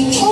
Oh.